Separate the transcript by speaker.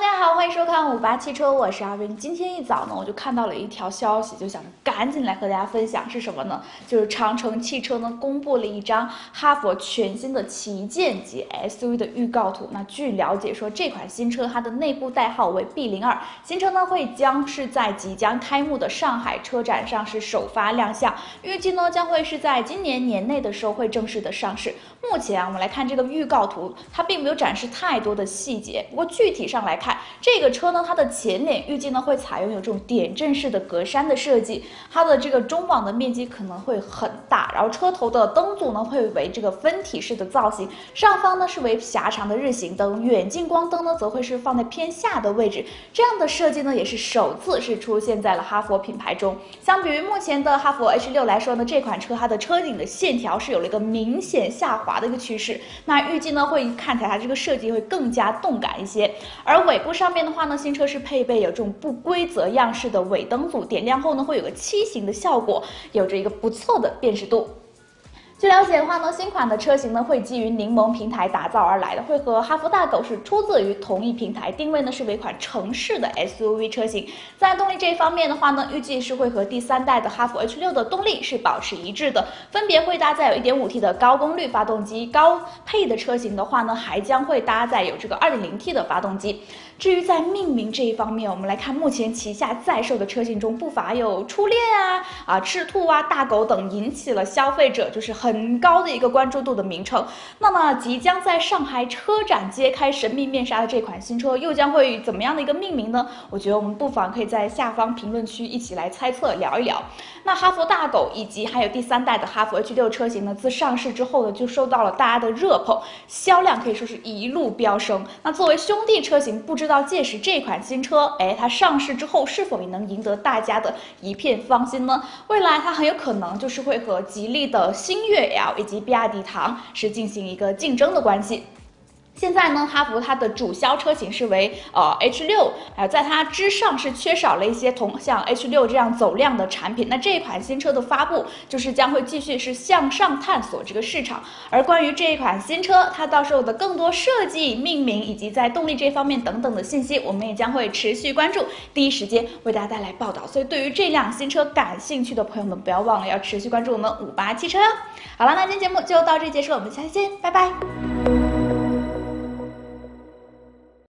Speaker 1: the 好，欢迎收看五八汽车，我是阿斌。今天一早呢，我就看到了一条消息，就想赶紧来和大家分享，是什么呢？就是长城汽车呢公布了一张哈佛全新的旗舰级 SUV 的预告图。那据了解说，这款新车它的内部代号为 B 零二，新车呢会将是在即将开幕的上海车展上是首发亮相，预计呢将会是在今年年内的时候会正式的上市。目前啊，我们来看这个预告图，它并没有展示太多的细节，不过具体上来看。这个车呢，它的前脸预计呢会采用有这种点阵式的格栅的设计，它的这个中网的面积可能会很大，然后车头的灯组呢会为这个分体式的造型，上方呢是为狭长的日行灯，远近光灯呢则会是放在偏下的位置，这样的设计呢也是首次是出现在了哈佛品牌中。相比于目前的哈佛 H 六来说呢，这款车它的车顶的线条是有了一个明显下滑的一个趋势，那预计呢会看起来它这个设计会更加动感一些，而尾部是。上面的话呢，新车是配备有这种不规则样式的尾灯组，点亮后呢会有个梯形的效果，有着一个不错的辨识度。据了解的话呢，新款的车型呢会基于柠檬平台打造而来的，会和哈弗大狗是出自于同一平台，定位呢是为一款城市的 SUV 车型。在动力这一方面的话呢，预计是会和第三代的哈弗 H 六的动力是保持一致的，分别会搭载有 1.5T 的高功率发动机，高配的车型的话呢，还将会搭载有这个 2.0T 的发动机。至于在命名这一方面，我们来看目前旗下在售的车型中，不乏有初恋啊、啊赤兔啊、大狗等，引起了消费者就是很。很高的一个关注度的名称，那么即将在上海车展揭开神秘面纱的这款新车又将会怎么样的一个命名呢？我觉得我们不妨可以在下方评论区一起来猜测聊一聊。那哈弗大狗以及还有第三代的哈弗 H 六车型呢，自上市之后呢，就受到了大家的热捧，销量可以说是一路飙升。那作为兄弟车型，不知道届时这款新车，哎，它上市之后是否也能赢得大家的一片芳心呢？未来它很有可能就是会和吉利的星越。L 以及比亚迪唐是进行一个竞争的关系。现在呢，哈弗它的主销车型是为呃 H 六，呃，在它之上是缺少了一些同像 H 六这样走量的产品。那这一款新车的发布，就是将会继续是向上探索这个市场。而关于这一款新车，它到时候的更多设计、命名以及在动力这方面等等的信息，我们也将会持续关注，第一时间为大家带来报道。所以对于这辆新车感兴趣的朋友们，不要忘了要持续关注我们五八汽车哟。好了，那今天节目就到这结束，我们下期见，拜拜。